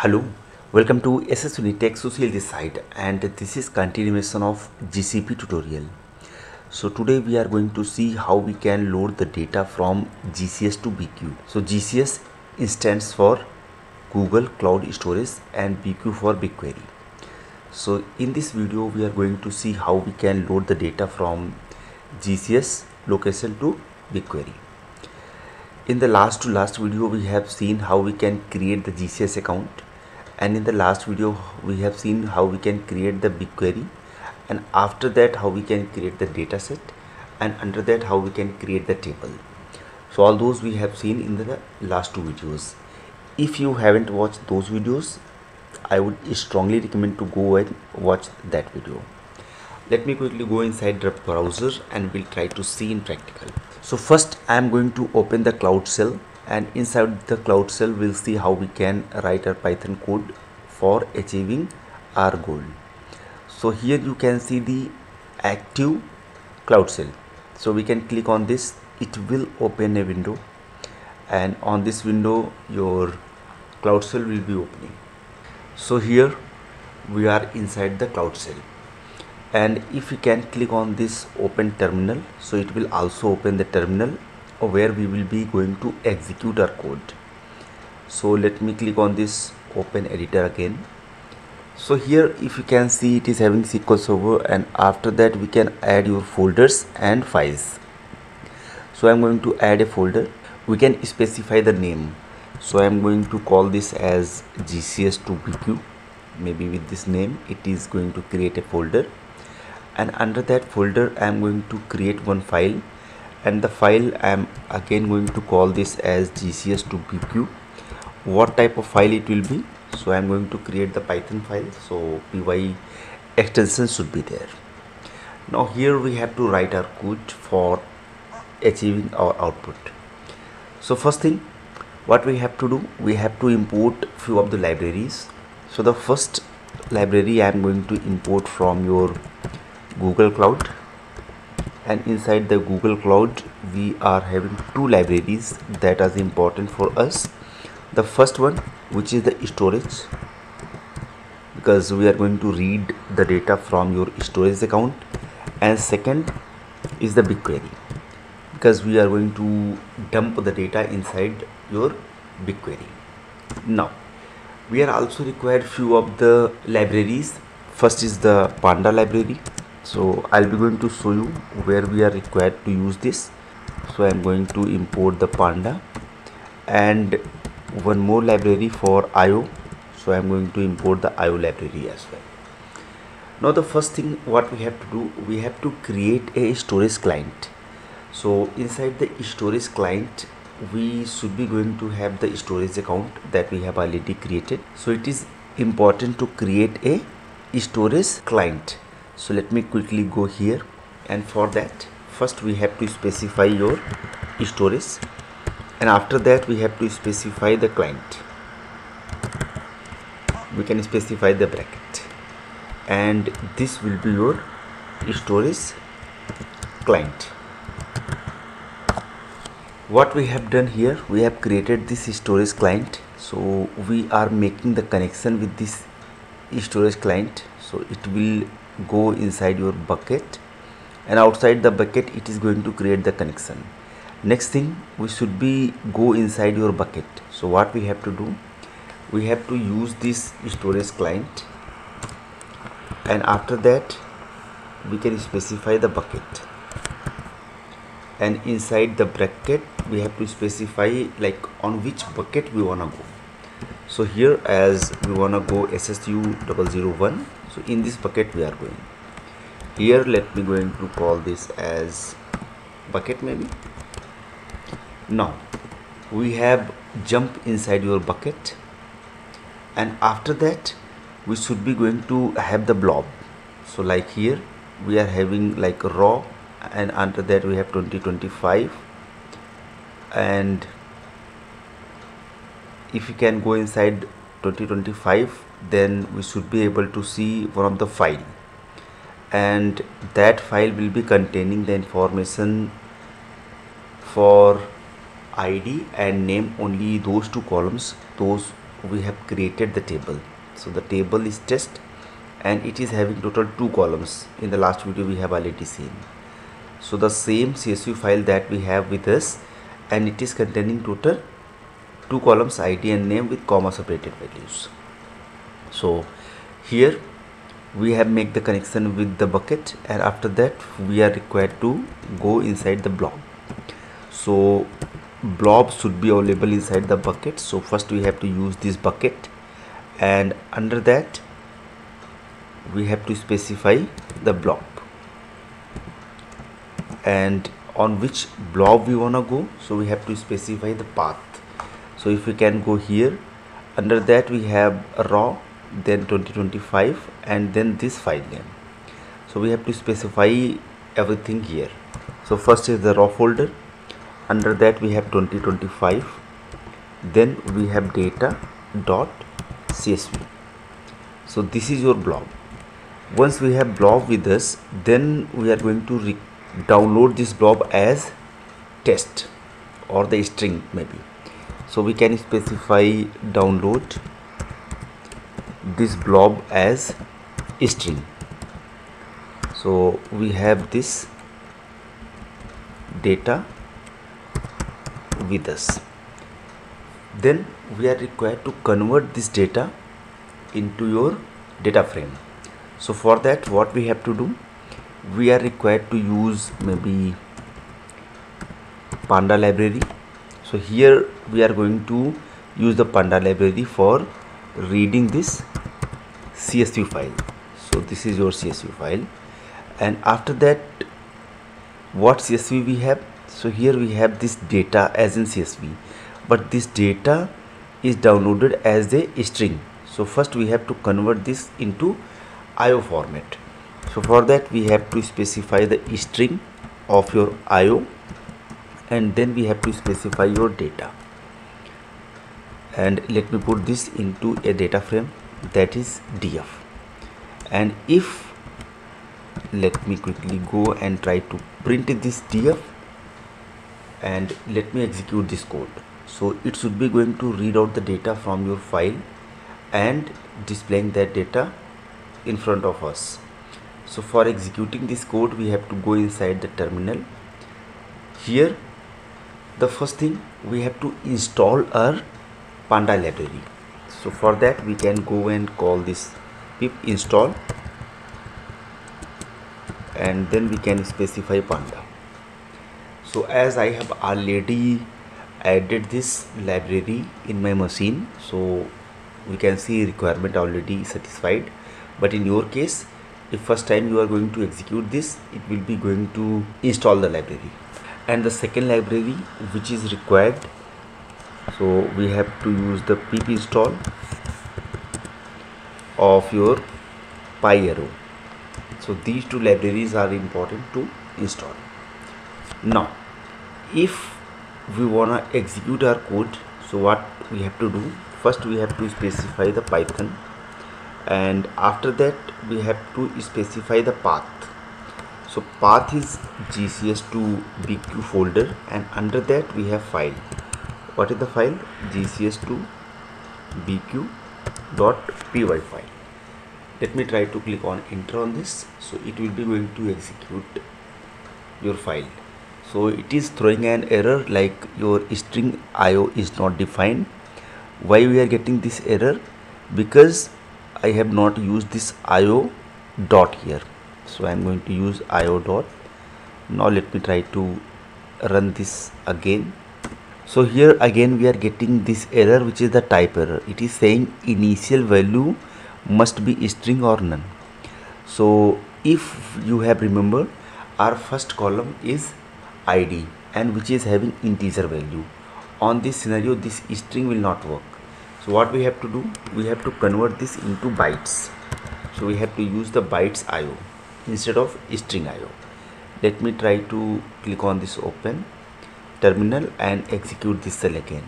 Hello, welcome to SS Unitech Social this and this is continuation of GCP tutorial. So today we are going to see how we can load the data from GCS to BQ. So GCS stands for Google Cloud Storage and BQ for BigQuery. So in this video we are going to see how we can load the data from GCS location to BigQuery. In the last to last video we have seen how we can create the GCS account and in the last video we have seen how we can create the BigQuery and after that how we can create the dataset and under that how we can create the table. So all those we have seen in the last two videos. If you haven't watched those videos I would strongly recommend to go and watch that video. Let me quickly go inside the browser and we'll try to see in practical. So first I am going to open the Cloud Shell and inside the Cloud Shell we'll see how we can write our Python code for achieving our goal. So here you can see the active Cloud Shell. So we can click on this, it will open a window and on this window your Cloud Shell will be opening. So here we are inside the Cloud Shell and if we can click on this open terminal so it will also open the terminal where we will be going to execute our code. So let me click on this open editor again. So here if you can see it is having SQL server and after that we can add your folders and files. So I'm going to add a folder. We can specify the name. So I'm going to call this as GCS2BQ maybe with this name. It is going to create a folder. And under that folder I am going to create one file and the file I am again going to call this as gcs2bq what type of file it will be? So I am going to create the python file. So py extension should be there. Now here we have to write our code for achieving our output. So first thing what we have to do we have to import few of the libraries. So the first library I am going to import from your Google Cloud and inside the Google Cloud we are having two libraries that are important for us. The first one which is the storage because we are going to read the data from your storage account. And second is the BigQuery because we are going to dump the data inside your BigQuery. Now we are also required few of the libraries. First is the panda library so I'll be going to show you where we are required to use this. So I'm going to import the panda. And one more library for IO so I'm going to import the IO library as well. Now the first thing what we have to do we have to create a storage client. So inside the storage client we should be going to have the storage account that we have already created. So it is important to create a storage client so let me quickly go here. And for that first we have to specify your storage. And after that we have to specify the client. We can specify the bracket. And this will be your storage client. What we have done here we have created this storage client. So we are making the connection with this storage client. So it will go inside your bucket and outside the bucket it is going to create the connection. Next thing we should be go inside your bucket. So what we have to do? We have to use this storage client and after that we can specify the bucket. And inside the bracket we have to specify like on which bucket we wanna go. So here as we wanna go SSU 001 so in this bucket we are going. Here let me going to call this as bucket maybe. Now we have jump inside your bucket. And after that we should be going to have the blob. So like here we are having like raw. And under that we have 2025 and if you can go inside 2025 then we should be able to see one of the file. And that file will be containing the information for id and name only those two columns those we have created the table. So the table is test and it is having total two columns. In the last video we have already seen. So the same csv file that we have with us and it is containing total two columns id and name with comma separated values. So here we have make the connection with the bucket and after that we are required to go inside the blob. So blob should be available inside the bucket. So first we have to use this bucket and under that we have to specify the blob. And on which blob we wanna go so we have to specify the path so if we can go here under that we have raw then 2025 and then this file name. So we have to specify everything here. So first is the raw folder. Under that we have 2025 then we have data dot csv so this is your blob. Once we have blob with us then we are going to download this blob as test or the string maybe so we can specify download this blob as string. So we have this data with us. Then we are required to convert this data into your data frame. So for that what we have to do? We are required to use maybe panda library so here we are going to use the panda library for reading this csv file. So this is your csv file. And after that what csv we have? So here we have this data as in csv but this data is downloaded as a string. So first we have to convert this into io format. So for that we have to specify the string of your io and then we have to specify your data. And let me put this into a data frame that is df and if let me quickly go and try to print this df and let me execute this code. So it should be going to read out the data from your file and displaying that data in front of us. So for executing this code we have to go inside the terminal. Here the first thing we have to install our panda library. So for that we can go and call this pip install and then we can specify panda so as I have already added this library in my machine so we can see requirement already satisfied. But in your case if first time you are going to execute this it will be going to install the library and the second library which is required. So we have to use the pip install of your pyarrow so these two libraries are important to install. Now if we wanna execute our code so what we have to do? First we have to specify the python and after that we have to specify the path so path is gcs to bq folder and under that we have file. What is the file? Gcs2 bq dot py file. Let me try to click on enter on this. So it will be going to execute your file. So it is throwing an error like your string io is not defined. Why we are getting this error? Because i have not used this io dot here so i'm going to use io dot. Now let me try to run this again. So here again we are getting this error which is the type error. It is saying initial value must be string or none. So if you have remembered our first column is id and which is having integer value. On this scenario this string will not work. So what we have to do? We have to convert this into bytes. So we have to use the bytes io instead of string io let me try to click on this open terminal and execute this cell again.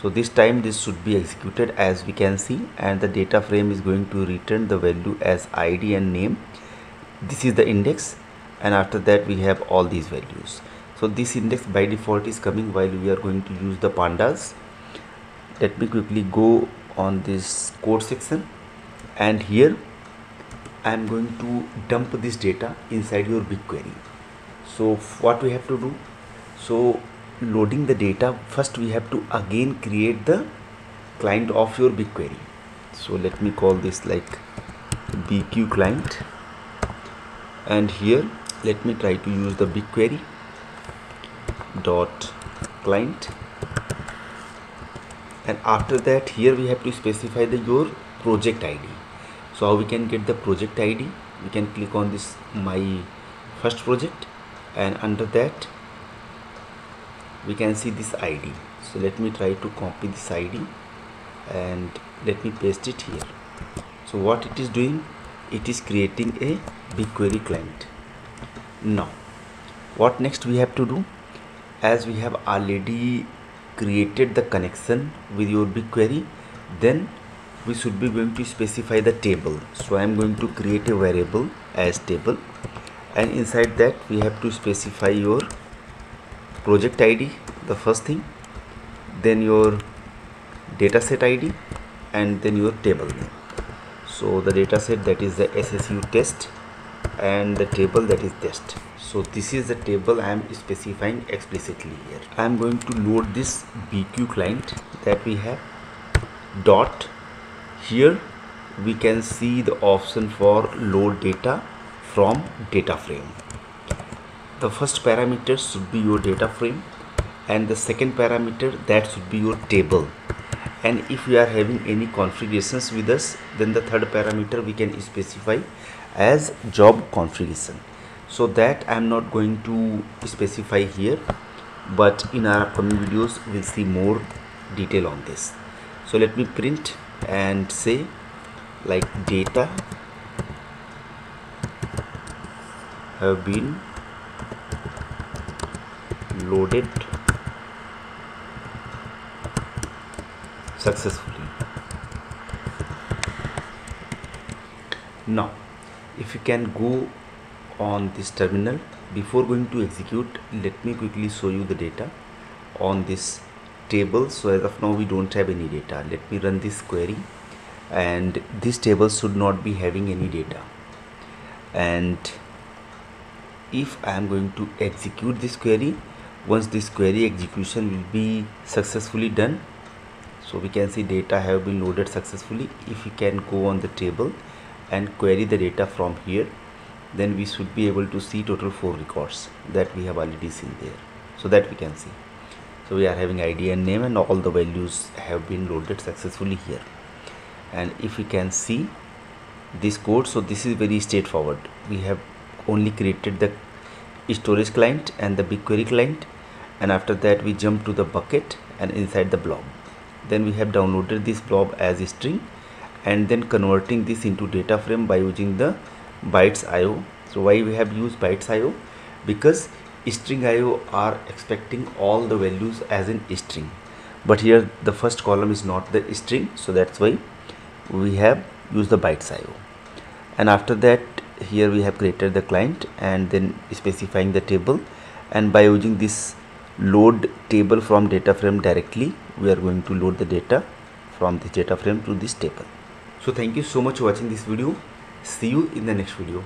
So this time this should be executed as we can see and the data frame is going to return the value as id and name. This is the index and after that we have all these values. So this index by default is coming while we are going to use the pandas. Let me quickly go on this code section and here I am going to dump this data inside your BigQuery so what we have to do? So loading the data first we have to again create the client of your BigQuery so let me call this like BQ client. And here let me try to use the BigQuery dot client. And after that here we have to specify the your project id so how we can get the project id we can click on this my first project and under that we can see this id so let me try to copy this id and let me paste it here. So what it is doing? It is creating a BigQuery client. Now what next we have to do? As we have already created the connection with your BigQuery then we should be going to specify the table. So I am going to create a variable as table and inside that we have to specify your project ID the first thing then your dataset ID and then your table name. So the dataset that is the SSU test and the table that is test. So this is the table I am specifying explicitly here. I am going to load this BQ client that we have dot here we can see the option for load data from data frame. The first parameter should be your data frame and the second parameter that should be your table. And if we are having any configurations with us then the third parameter we can specify as job configuration. So that I am not going to specify here but in our upcoming videos we'll see more detail on this. So let me print and say like data have been loaded successfully. Now if you can go on this terminal before going to execute let me quickly show you the data on this table so as of now we don't have any data. Let me run this query. And this table should not be having any data. And if I am going to execute this query once this query execution will be successfully done so we can see data have been loaded successfully. If we can go on the table and query the data from here then we should be able to see total four records that we have already seen there. So that we can see so we are having id and name and all the values have been loaded successfully here. And if we can see this code so this is very straightforward. We have only created the storage client and the BigQuery client. And after that we jump to the bucket and inside the blob. Then we have downloaded this blob as a string and then converting this into data frame by using the bytes io so why we have used bytes io because string io are expecting all the values as in string. But here the first column is not the string so that's why we have used the bytes io and after that here we have created the client and then specifying the table. And by using this load table from data frame directly we are going to load the data from this data frame to this table. So thank you so much for watching this video. See you in the next video